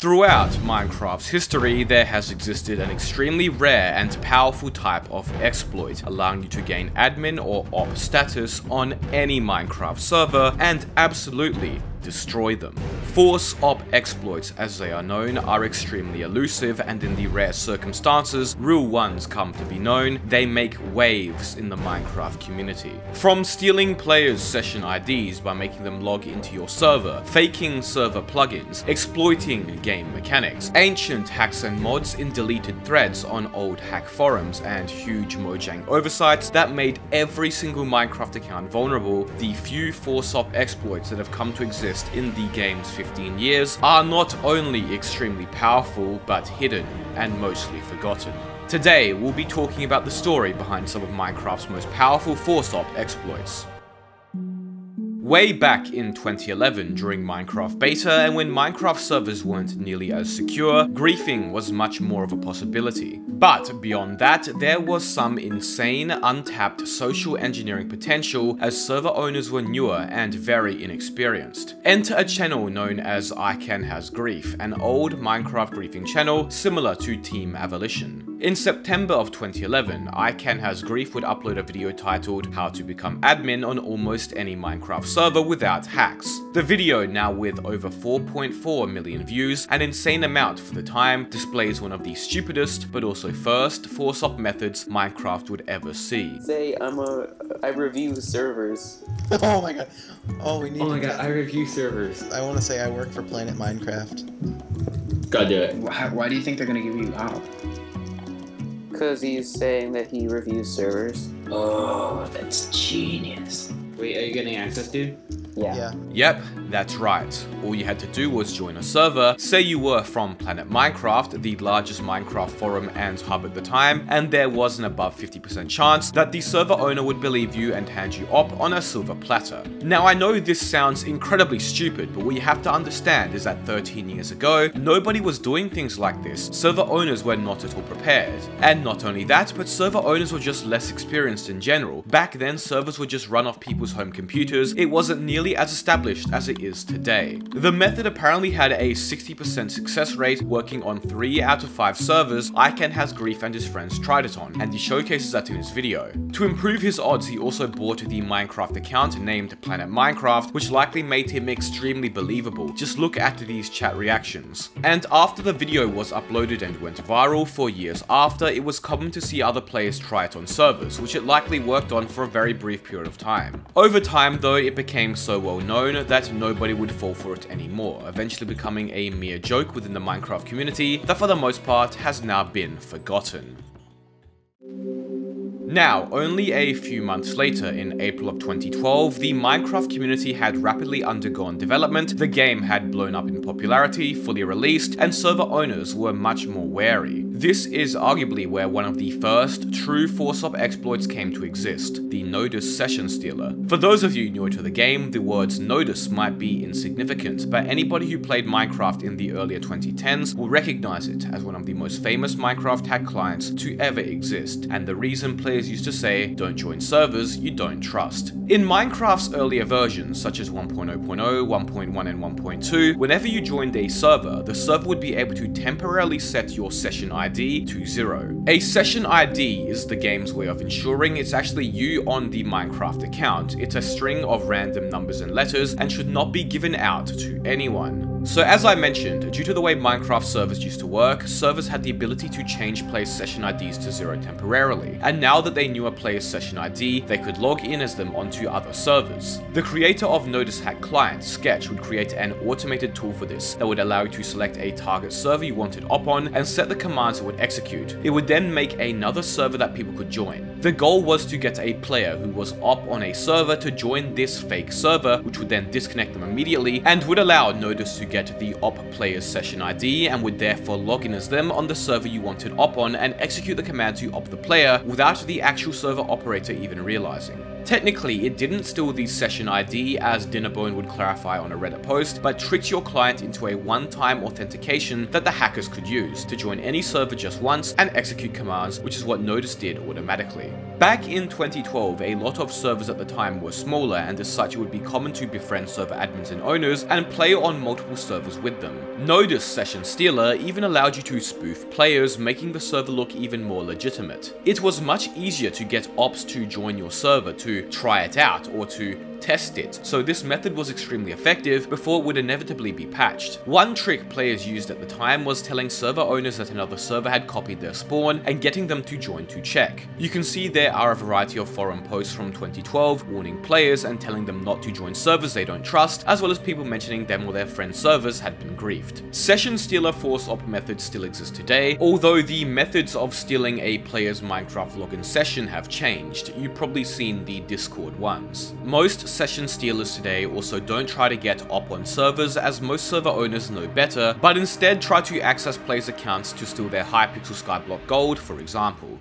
Throughout Minecraft's history, there has existed an extremely rare and powerful type of exploit, allowing you to gain admin or op status on any Minecraft server, and absolutely destroy them. Force op exploits, as they are known, are extremely elusive, and in the rare circumstances real ones come to be known, they make waves in the Minecraft community. From stealing players' session IDs by making them log into your server, faking server plugins, exploiting game mechanics, ancient hacks and mods in deleted threads on old hack forums, and huge Mojang oversights that made every single Minecraft account vulnerable, the few force op exploits that have come to exist exist in the game's 15 years are not only extremely powerful, but hidden and mostly forgotten. Today, we'll be talking about the story behind some of Minecraft's most powerful force op exploits. Way back in 2011 during Minecraft beta and when Minecraft servers weren't nearly as secure, griefing was much more of a possibility. But beyond that, there was some insane, untapped social engineering potential as server owners were newer and very inexperienced. Enter a channel known as I Can Has Grief, an old Minecraft griefing channel similar to Team Avolition. In September of 2011, I Can Has Grief would upload a video titled How to Become Admin on Almost Any Minecraft Server Without Hacks. The video, now with over 4.4 million views, an insane amount for the time, displays one of the stupidest, but also first, force op methods Minecraft would ever see. Say I'm a, I review servers. oh my god. Oh, we need Oh my god, I review servers. I want to say I work for Planet Minecraft. Gotta do it. Why, why do you think they're gonna give you out? Because he's saying that he reviews servers. Oh, that's genius. Wait, are you getting access, dude? Yeah. Yeah. Yep, that's right. All you had to do was join a server, say you were from Planet Minecraft, the largest Minecraft forum and hub at the time, and there was an above 50% chance that the server owner would believe you and hand you op on a silver platter. Now I know this sounds incredibly stupid, but what you have to understand is that 13 years ago, nobody was doing things like this. Server owners were not at all prepared. And not only that, but server owners were just less experienced in general. Back then, servers would just run off people's home computers. It wasn't nearly as established as it is today. The method apparently had a 60% success rate working on 3 out of 5 servers I Can Has Grief and his friends tried it on, and he showcases that in his video. To improve his odds, he also bought the Minecraft account named Planet Minecraft, which likely made him extremely believable. Just look at these chat reactions. And after the video was uploaded and went viral for years after, it was common to see other players try it on servers, which it likely worked on for a very brief period of time. Over time though, it became so well known that nobody would fall for it anymore, eventually becoming a mere joke within the Minecraft community that for the most part has now been forgotten. Now, only a few months later, in April of 2012, the Minecraft community had rapidly undergone development, the game had blown up in popularity, fully released, and server owners were much more wary. This is arguably where one of the first true force op exploits came to exist, the Nodus Session Stealer. For those of you newer to the game, the words Nodus might be insignificant, but anybody who played Minecraft in the earlier 2010s will recognize it as one of the most famous Minecraft hack clients to ever exist, and the reason players used to say, don't join servers you don't trust. In Minecraft's earlier versions, such as 1.0.0, 1.1 and 1.2, whenever you joined a server, the server would be able to temporarily set your session ID to zero. A session ID is the game's way of ensuring it's actually you on the Minecraft account. It's a string of random numbers and letters and should not be given out to anyone. So as I mentioned, due to the way Minecraft servers used to work, servers had the ability to change players' session IDs to zero temporarily, and now that they knew a player's session ID, they could log in as them onto other servers. The creator of Nodus Hack Client, Sketch, would create an automated tool for this that would allow you to select a target server you wanted op on and set the commands it would execute. It would then make another server that people could join. The goal was to get a player who was op on a server to join this fake server, which would then disconnect them immediately and would allow Nodus to get the op player's session ID and would therefore log in as them on the server you wanted op on and execute the command to op the player without the actual server operator even realizing. Technically, it didn't steal the session ID as Dinnerbone would clarify on a Reddit post, but tricked your client into a one-time authentication that the hackers could use to join any server just once and execute commands, which is what Nodus did automatically. Back in 2012, a lot of servers at the time were smaller and as such it would be common to befriend server admins and owners and play on multiple servers with them. Nodus Session Stealer even allowed you to spoof players, making the server look even more legitimate. It was much easier to get ops to join your server to try it out or to test it, so this method was extremely effective before it would inevitably be patched. One trick players used at the time was telling server owners that another server had copied their spawn and getting them to join to check. You can see there are a variety of forum posts from 2012 warning players and telling them not to join servers they don't trust, as well as people mentioning them or their friends' servers had been griefed. Session Stealer Force Op methods still exist today, although the methods of stealing a player's Minecraft login session have changed. You've probably seen the Discord ones. Most session stealers today also don't try to get op on servers as most server owners know better, but instead try to access players' accounts to steal their Hypixel Skyblock gold, for example.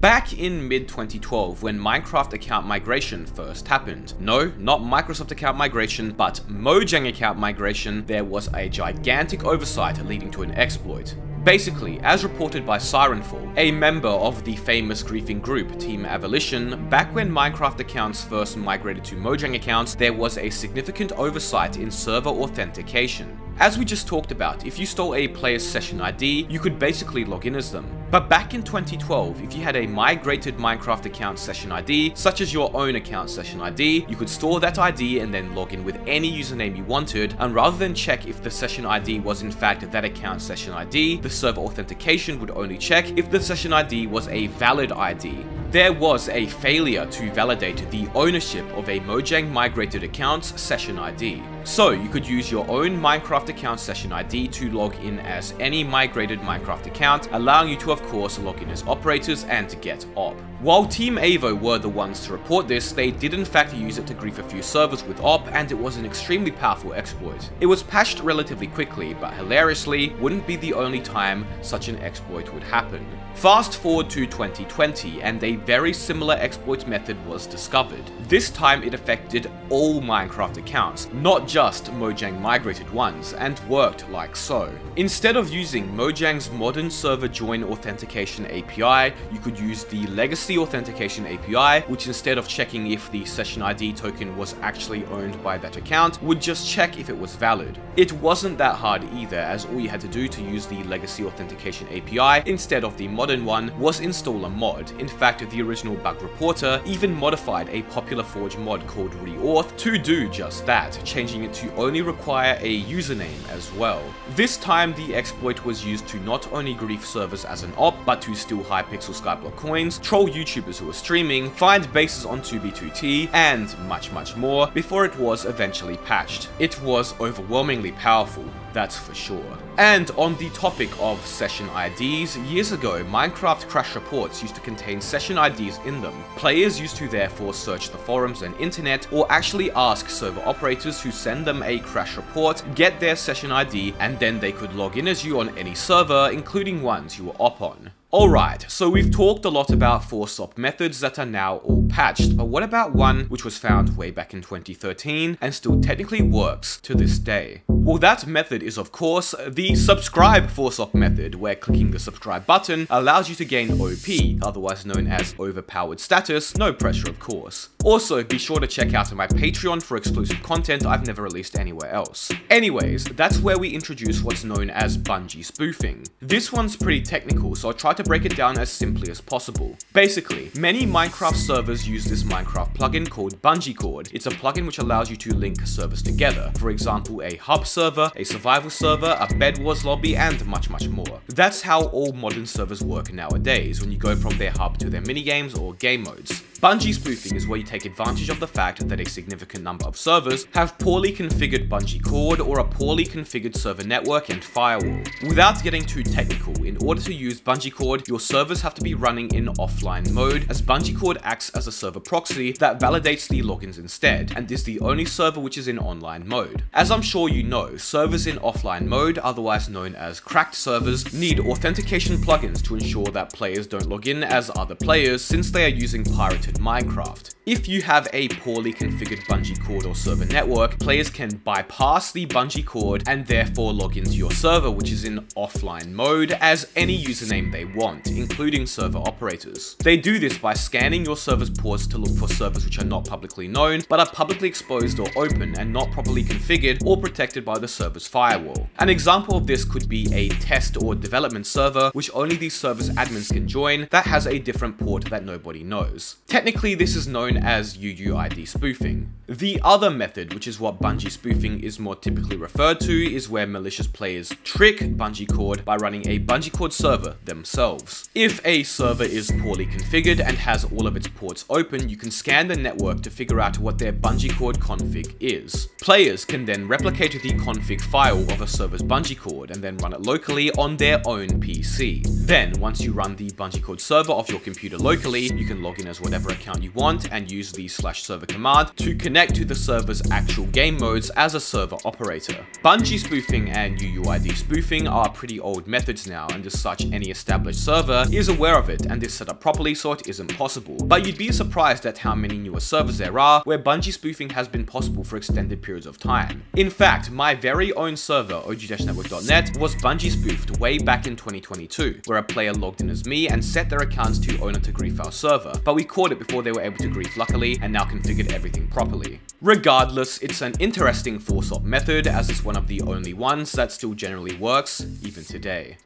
Back in mid-2012 when Minecraft account migration first happened. No, not Microsoft account migration, but Mojang account migration, there was a gigantic oversight leading to an exploit. Basically, as reported by Sirenfall, a member of the famous griefing group Team Avolition, back when Minecraft accounts first migrated to Mojang accounts, there was a significant oversight in server authentication. As we just talked about, if you stole a player's session ID, you could basically log in as them. But back in 2012, if you had a migrated Minecraft account session ID, such as your own account session ID, you could store that ID and then log in with any username you wanted, and rather than check if the session ID was in fact that account session ID, the server authentication would only check if the session ID was a valid ID. There was a failure to validate the ownership of a Mojang migrated account's session ID. So you could use your own Minecraft account session ID to log in as any migrated Minecraft account, allowing you to of course log in as operators and to get op. While Team Avo were the ones to report this, they did in fact use it to grief a few servers with op and it was an extremely powerful exploit. It was patched relatively quickly, but hilariously wouldn't be the only time such an exploit would happen. Fast forward to 2020 and a very similar exploit method was discovered. This time it affected all Minecraft accounts, not just Mojang migrated ones, and worked like so. Instead of using Mojang's modern server join authentication API, you could use the legacy authentication API, which instead of checking if the session ID token was actually owned by that account, would just check if it was valid. It wasn't that hard either, as all you had to do to use the legacy authentication API instead of the modern one was install a mod. In fact, the original bug reporter even modified a popular Forge mod called Reauth to do just that, changing it to only require a username as well. This time the exploit was used to not only grief servers as an op, but to steal Hypixel Skyblock coins, troll YouTubers who were streaming, find bases on 2b2t, and much much more before it was eventually patched. It was overwhelmingly powerful, that's for sure. And on the topic of session IDs, years ago, Minecraft crash reports used to contain session IDs in them. Players used to therefore search the forums and internet, or actually ask server operators to send them a crash report, get their session ID, and then they could log in as you on any server, including ones you were op on. Alright, so we've talked a lot about force-op methods that are now all patched, but what about one which was found way back in 2013 and still technically works to this day? Well, that method is of course the subscribe force op method, where clicking the subscribe button allows you to gain OP, otherwise known as overpowered status, no pressure of course. Also, be sure to check out my Patreon for exclusive content I've never released anywhere else. Anyways, that's where we introduce what's known as Bungee spoofing. This one's pretty technical, so I'll try to break it down as simply as possible. Basically, many Minecraft servers use this Minecraft plugin called BungeeCord. It's a plugin which allows you to link servers together. For example, a hub server, a survival server, a bed wars lobby, and much much more. That's how all modern servers work nowadays, when you go from their hub to their minigames or game modes. Bungee spoofing is where you take advantage of the fact that a significant number of servers have poorly configured BungeeCord or a poorly configured server network and firewall. Without getting too technical, in order to use BungeeCord, your servers have to be running in offline mode, as BungeeCord acts as a server proxy that validates the logins instead, and is the only server which is in online mode. As I'm sure you know, servers in offline mode, otherwise known as cracked servers, need authentication plugins to ensure that players don't log in as other players since they are using pirated Minecraft. If you have a poorly configured bungee cord or server network, players can bypass the bungee cord and therefore log into your server, which is in offline mode, as any username they want, including server operators. They do this by scanning your server's ports to look for servers which are not publicly known, but are publicly exposed or open and not properly configured or protected by the server's firewall. An example of this could be a test or development server, which only these servers admins can join, that has a different port that nobody knows. Technically, this is known as UUID spoofing. The other method, which is what Bungee spoofing is more typically referred to, is where malicious players trick Bungee Cord by running a Bungee Cord server themselves. If a server is poorly configured and has all of its ports open, you can scan the network to figure out what their Bungee Cord config is. Players can then replicate the config file of a server's Bungee Cord and then run it locally on their own PC. Then, once you run the Bungee Cord server off your computer locally, you can log in as whatever account you want and use the slash server command to connect to the server's actual game modes as a server operator. Bungee spoofing and UUID spoofing are pretty old methods now, and as such, any established server is aware of it and is set up properly so it isn't possible. But you'd be surprised at how many newer servers there are where Bungee spoofing has been possible for extended periods of time. In fact, my very own server, og-network.net, was Bungee spoofed way back in 2022, where a player logged in as me and set their accounts to owner to grief our server, but we caught it before they were able to grief luckily and now configured everything properly. Regardless, it's an interesting force-op method as it's one of the only ones that still generally works, even today.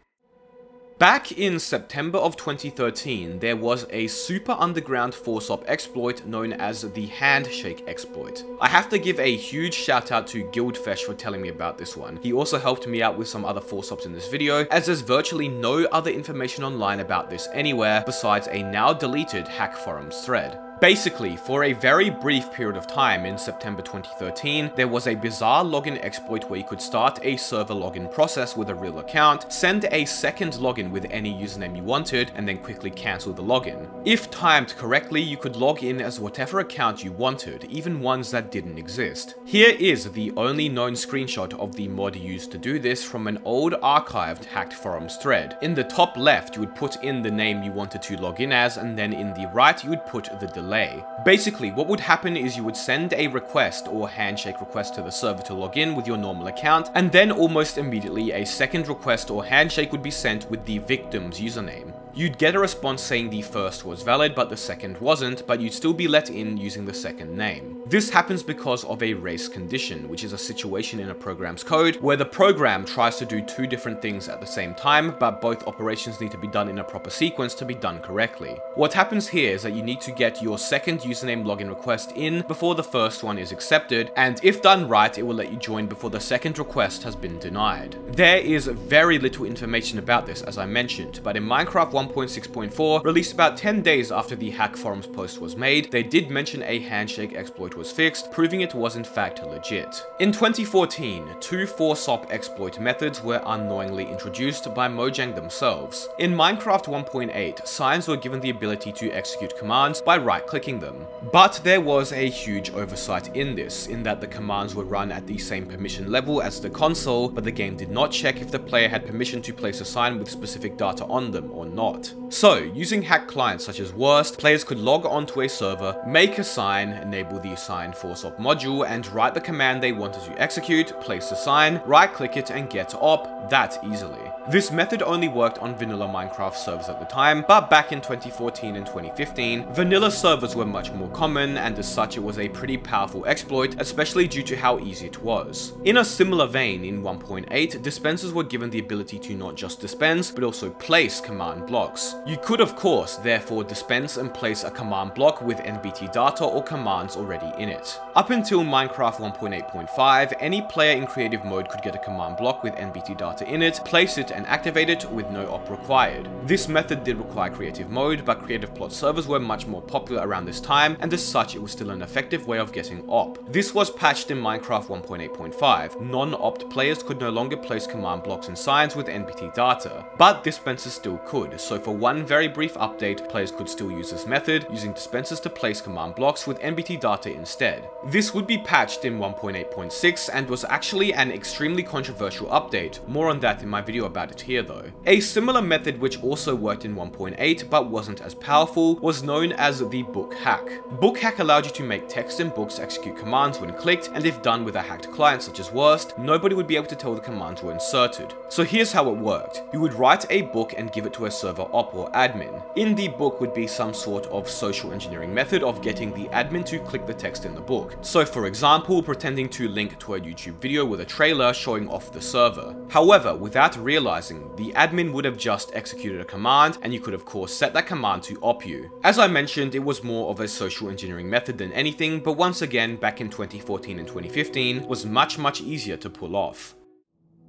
Back in September of 2013, there was a super underground force-op exploit known as the Handshake exploit. I have to give a huge shout out to Gildfesh for telling me about this one. He also helped me out with some other force-ops in this video, as there's virtually no other information online about this anywhere besides a now deleted hack forums thread. Basically, for a very brief period of time in September 2013, there was a bizarre login exploit where you could start a server login process with a real account, send a second login with any username you wanted, and then quickly cancel the login. If timed correctly, you could log in as whatever account you wanted, even ones that didn't exist. Here is the only known screenshot of the mod used to do this from an old archived hacked forums thread. In the top left, you would put in the name you wanted to log in as, and then in the right, you would put the delay. Basically, what would happen is you would send a request or handshake request to the server to log in with your normal account, and then almost immediately a second request or handshake would be sent with the victim's username. You'd get a response saying the first was valid but the second wasn't, but you'd still be let in using the second name. This happens because of a race condition, which is a situation in a program's code where the program tries to do two different things at the same time, but both operations need to be done in a proper sequence to be done correctly. What happens here is that you need to get your second username login request in before the first one is accepted, and if done right, it will let you join before the second request has been denied. There is very little information about this as I mentioned, but in Minecraft 1.6.4, released about 10 days after the hack forums post was made, they did mention a handshake exploit was fixed, proving it was in fact legit. In 2014, two force-op exploit methods were unknowingly introduced by Mojang themselves. In Minecraft 1.8, signs were given the ability to execute commands by right-clicking them. But there was a huge oversight in this, in that the commands were run at the same permission level as the console, but the game did not check if the player had permission to place a sign with specific data on them or not. So, using hack clients such as Wurst, players could log onto a server, make a sign, enable the sign force-op module, and write the command they wanted to execute, place the sign, right click it, and get op that easily. This method only worked on vanilla Minecraft servers at the time, but back in 2014 and 2015, vanilla servers were much more common, and as such it was a pretty powerful exploit, especially due to how easy it was. In a similar vein, in 1.8, dispensers were given the ability to not just dispense, but also place command blocks. You could of course, therefore dispense and place a command block with NBT data or commands already in it. Up until Minecraft 1.8.5, any player in creative mode could get a command block with NBT data in it, place it and activate it with no op required. This method did require creative mode, but creative plot servers were much more popular around this time, and as such it was still an effective way of getting op. This was patched in Minecraft 1.8.5. Non-opt players could no longer place command blocks and signs with NBT data, but dispensers still could, so for one very brief update, players could still use this method, using dispensers to place command blocks with NBT data instead. This would be patched in 1.8.6 and was actually an extremely controversial update, more on that in my video about it here though. A similar method which also worked in 1.8 but wasn't as powerful was known as the book hack. Book hack allowed you to make text in books execute commands when clicked, and if done with a hacked client such as Wurst, nobody would be able to tell the commands were inserted. So here's how it worked. You would write a book and give it to a server op or admin. In the book would be some sort of social engineering method of getting the admin to click the text in the book. So for example, pretending to link to a YouTube video with a trailer showing off the server. However, without realizing, the admin would have just executed a command and you could of course set that command to op you. As I mentioned, it was more of a social engineering method than anything, but once again, back in 2014 and 2015, was much much easier to pull off.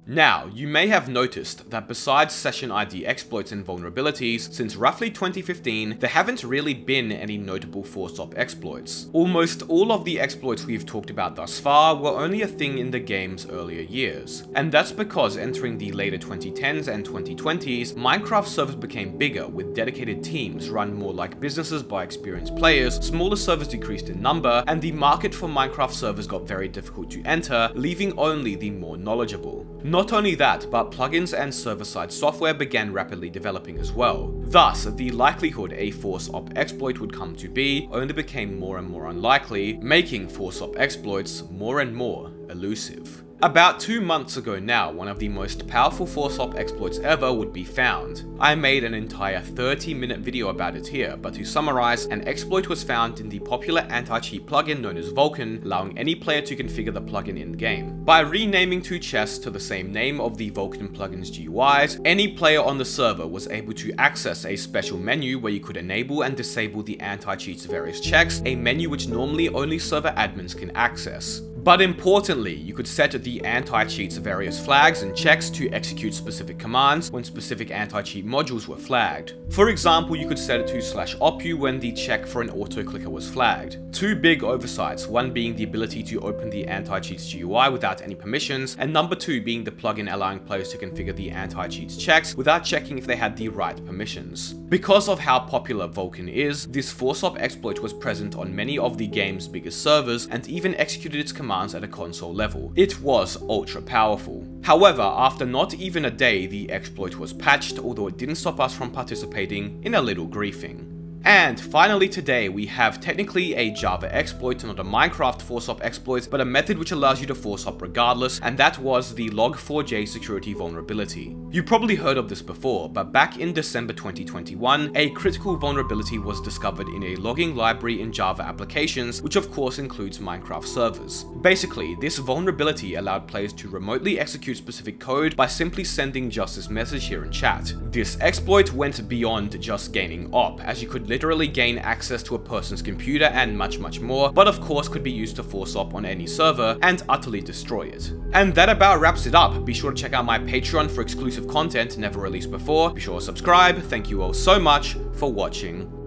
Now, you may have noticed that besides session ID exploits and vulnerabilities, since roughly 2015, there haven't really been any notable force-op exploits. Almost all of the exploits we've talked about thus far were only a thing in the game's earlier years. And that's because entering the later 2010s and 2020s, Minecraft servers became bigger with dedicated teams run more like businesses by experienced players, smaller servers decreased in number, and the market for Minecraft servers got very difficult to enter, leaving only the more knowledgeable. Not only that, but plugins and server-side software began rapidly developing as well. Thus, the likelihood a force-op exploit would come to be only became more and more unlikely, making force-op exploits more and more elusive. About two months ago now, one of the most powerful force-op exploits ever would be found. I made an entire 30 minute video about it here, but to summarize, an exploit was found in the popular anti-cheat plugin known as Vulcan, allowing any player to configure the plugin in-game. By renaming two chests to the same name of the Vulcan plugin's GUIs, any player on the server was able to access a special menu where you could enable and disable the anti-cheat's various checks, a menu which normally only server admins can access. But importantly, you could set the anti-cheat's various flags and checks to execute specific commands when specific anti-cheat modules were flagged. For example, you could set it to slash opu when the check for an auto-clicker was flagged. Two big oversights, one being the ability to open the anti-cheat's GUI without any permissions, and number two being the plugin allowing players to configure the anti-cheat's checks without checking if they had the right permissions. Because of how popular Vulcan is, this force-op exploit was present on many of the game's biggest servers and even executed its commands commands at a console level. It was ultra powerful. However, after not even a day, the exploit was patched, although it didn't stop us from participating in a little griefing. And finally today, we have technically a Java exploit, not a Minecraft force-op exploit, but a method which allows you to force-op regardless, and that was the log4j security vulnerability. You probably heard of this before, but back in December 2021, a critical vulnerability was discovered in a logging library in Java applications, which of course includes Minecraft servers. Basically, this vulnerability allowed players to remotely execute specific code by simply sending just this message here in chat. This exploit went beyond just gaining op, as you could literally gain access to a person's computer and much much more, but of course could be used to force op on any server and utterly destroy it. And that about wraps it up. Be sure to check out my Patreon for exclusive content never released before. Be sure to subscribe. Thank you all so much for watching